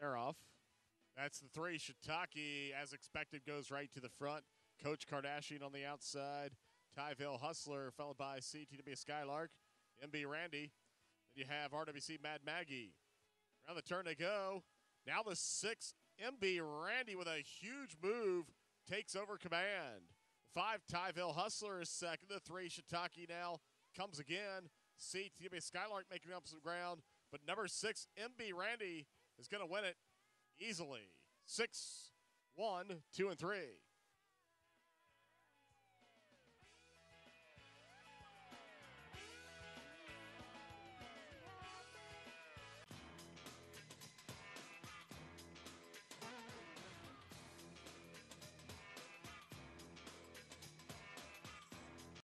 They're off. That's the three. Shiitake, as expected, goes right to the front. Coach Kardashian on the outside. Tyville Hustler, followed by CTW Skylark. MB Randy. Then you have RWC Mad Maggie. Around the turn to go. Now the six. MB Randy with a huge move takes over command. Five Tyville Hustler is second. The three Shiitake now comes again. CTW Skylark making up some ground. But number six, MB Randy, is going to win it easily. Six, one, two, and three.